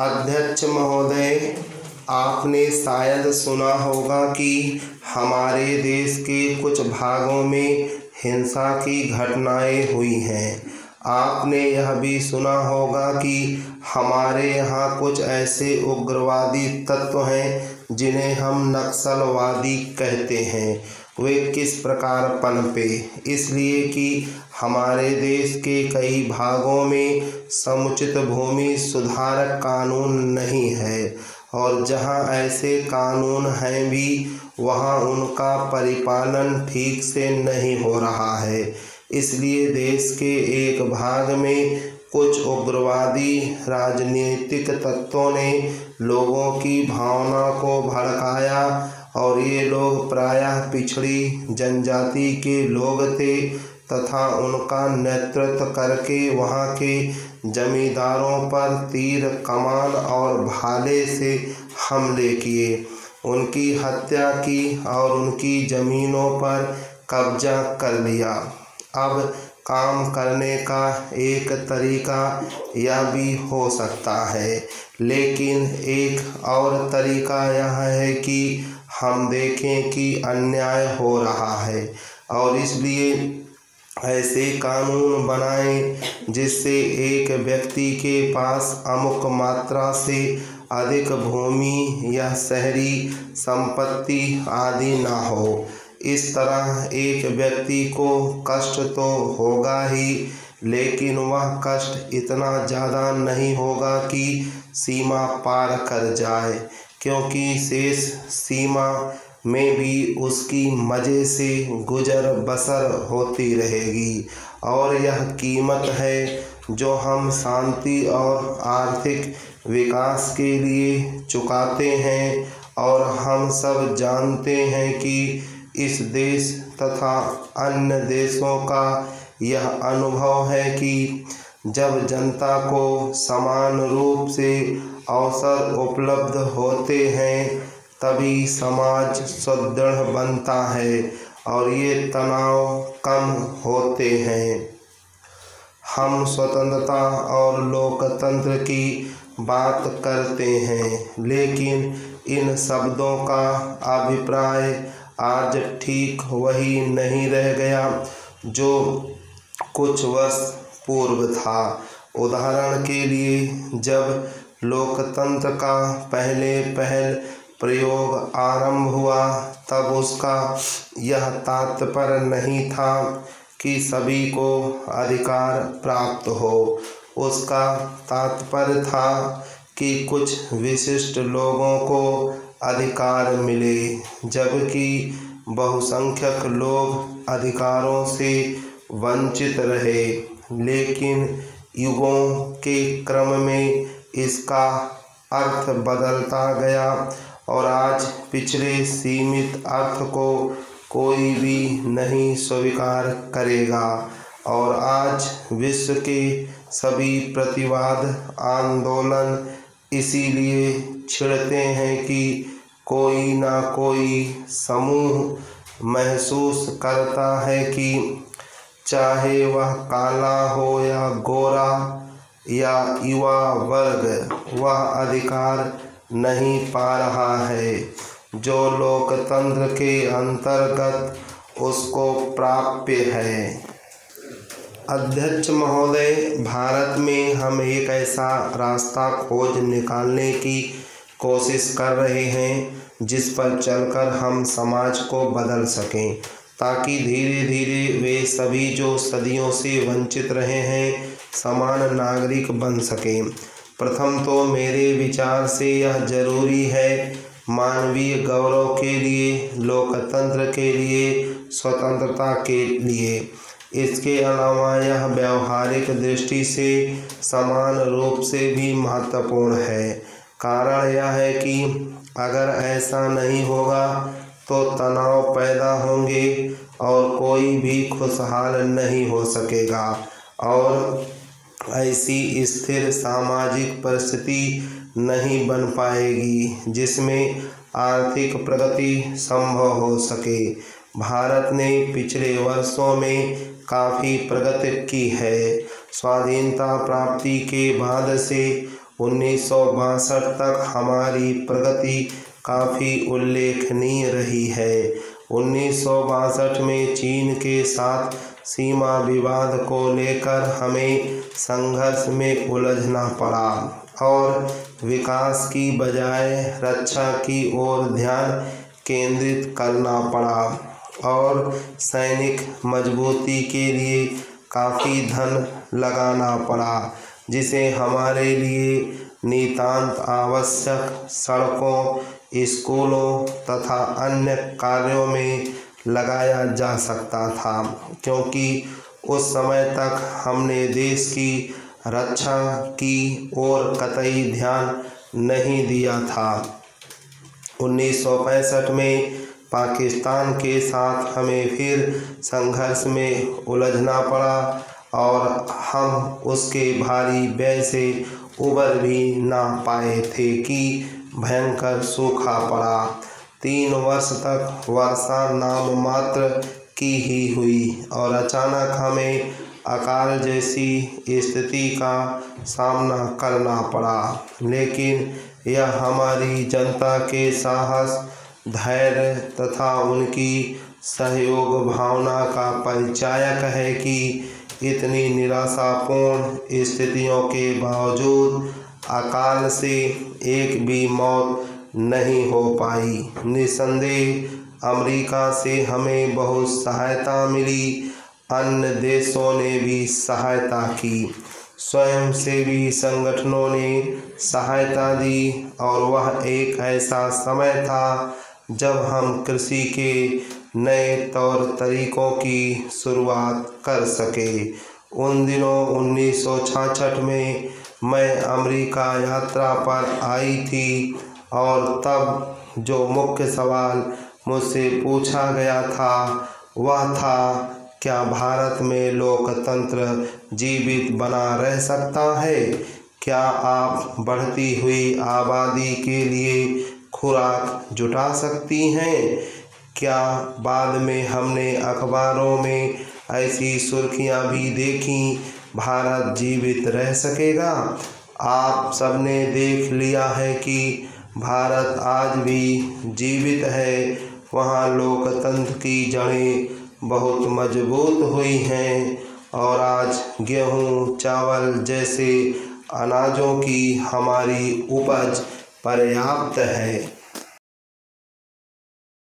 अध्यक्ष महोदय, आपने शायद सुना होगा कि हमारे देश के कुछ भागों में हिंसा की घटनाएँ हुई हैं। आपने यह भी सुना होगा कि हमारे यहाँ कुछ ऐसे उग्रवादी तत्व हैं जिन्हें हम नक्सलवादी कहते हैं। वे किस प्रकार पनपे? इसलिए कि हमारे देश के कई भागों में समुचित भूमि सुधारक कानून नहीं है, और जहाँ ऐसे कानून हैं भी, वहाँ उनका परिपालन ठीक से नहीं हो रहा है। इसलिए देश के एक भाग में कुछ उग्रवादी राजनीतिक तत्वों ने लोगों की भावना को भड़काया और ये लोग प्रायः पिछड़ी जनजाति के लोग थे तथा उनका नेतृत्व करके वहाँ के जमींदारों पर तीर कमान और भाले से हमले किए। उनकी हत्या की और उनकी ज़मीनों पर कब्जा कर लिया। अब काम करने का एक तरीका यह भी हो सकता है, लेकिन एक और तरीका यह है कि हम देखें कि अन्याय हो रहा है और इसलिए ऐसे कानून बनाएँ जिससे एक व्यक्ति के पास अमुक मात्रा से अधिक भूमि या शहरी संपत्ति आदि ना हो। इस तरह एक व्यक्ति को कष्ट तो होगा ही, लेकिन वह कष्ट इतना ज़्यादा नहीं होगा कि सीमा पार कर जाए। क्योंकि शेष सीमा में भी उसकी मज़े से गुजर बसर होती रहेगी। और यह कीमत है जो हम शांति और आर्थिक विकास के लिए चुकाते हैं और हम सब जानते हैं कि इस देश तथा अन्य देशों का यह अनुभव है कि जब जनता को समान रूप से अवसर उपलब्ध होते हैं, तभी समाज सुदृढ़ बनता है और ये तनाव कम होते हैं। हम स्वतंत्रता और लोकतंत्र की बात करते हैं, लेकिन इन शब्दों का अभिप्राय आज ठीक वही नहीं रह गया, जो कुछ वर्ष पूर्व था। उदाहरण के लिए, जब लोकतंत्र का पहले पहल प्रयोग आरंभ हुआ, तब उसका यह तात्पर्य नहीं था कि सभी को अधिकार प्राप्त हो। उसका तात्पर्य था कि कुछ विशिष्ट लोगों को अधिकार मिले, जबकि बहुसंख्यक लोग अधिकारों से वंचित रहे। लेकिन युगों के क्रम में इसका अर्थ बदलता गया और आज पिछले सीमित अर्थ को कोई भी नहीं स्वीकार करेगा। और आज विश्व के सभी प्रतिवाद आंदोलन इसीलिए छिड़ते हैं कि कोई ना कोई समूह महसूस करता है कि चाहे वह काला हो या गोरा या युवा वर्ग, वह अधिकार नहीं पा रहा है। जो लोकतंत्र के अंतर्गत उसको प्राप्य है। अध्यक्ष महोदय, भारत में हम एक ऐसा रास्ता खोज निकालने की कोशिश कर रहे हैं, जिस पर चलकर हम समाज को बदल सकें। ताकि धीरे धीरे वे सभी जो सदियों से वंचित रहे हैं, समान नागरिक बन सकें। प्रथम तो मेरे विचार से यह ज़रूरी है, मानवीय गौरव के लिए, लोकतंत्र के लिए, स्वतंत्रता के लिए। इसके अलावा यह व्यवहारिक दृष्टि से समान रूप से भी महत्वपूर्ण है। कारण यह है कि अगर ऐसा नहीं होगा तो तनाव पैदा होंगे और कोई भी खुशहाल नहीं हो सकेगा। और ऐसी स्थिर सामाजिक परिस्थिति नहीं बन पाएगी, जिसमें आर्थिक प्रगति संभव हो सके। भारत ने पिछले वर्षों में काफ़ी प्रगति की है। स्वाधीनता प्राप्ति के बाद से उन्नीस सौ बासठ तक हमारी प्रगति काफ़ी उल्लेखनीय रही है। उन्नीस सौ बासठ में चीन के साथ सीमा विवाद को लेकर हमें संघर्ष में उलझना पड़ा और विकास की बजाय रक्षा की ओर ध्यान केंद्रित करना पड़ा और सैनिक मजबूती के लिए काफ़ी धन लगाना पड़ा, जिसे हमारे लिए नितांत आवश्यक सड़कों स्कूलों तथा अन्य कार्यों में लगाया जा सकता था, क्योंकि उस समय तक हमने देश की रक्षा की ओर कतई ध्यान नहीं दिया था। उन्नीस सौ पैंसठ में पाकिस्तान के साथ हमें फिर संघर्ष में उलझना पड़ा और हम उसके भारी व्यय से उबर भी ना पाए थे कि भयंकर सूखा पड़ा। तीन वर्ष तक वर्षा नाम मात्र की ही हुई और अचानक हमें अकाल जैसी स्थिति का सामना करना पड़ा। लेकिन यह हमारी जनता के साहस, धैर्य तथा उनकी सहयोग भावना का परिचायक है कि इतनी निराशापूर्ण स्थितियों के बावजूद अकाल से एक भी मौत नहीं हो पाई। निसंदेह, अमेरिका से हमें बहुत सहायता मिली। अन्य देशों ने भी सहायता की। स्वयं सेवी संगठनों ने सहायता दी और वह एक ऐसा समय था जब हम कृषि के नए तौर तरीकों की शुरुआत कर सके। उन दिनों उन्नीस में मैं अमेरिका यात्रा पर आई थी और तब जो मुख्य सवाल मुझसे पूछा गया था, वह था, क्या भारत में लोकतंत्र जीवित बना रह सकता है? क्या आप बढ़ती हुई आबादी के लिए खुराक जुटा सकती हैं? क्या बाद में हमने अखबारों में ऐसी सुर्खियाँ भी देखी? भारत जीवित रह सकेगा? आप सबने देख लिया है कि भारत आज भी जीवित है। वहाँ लोकतंत्र की जड़ें बहुत मज़बूत हुई हैं और आज गेहूँ, चावल जैसे अनाजों की हमारी उपज पर्याप्त है।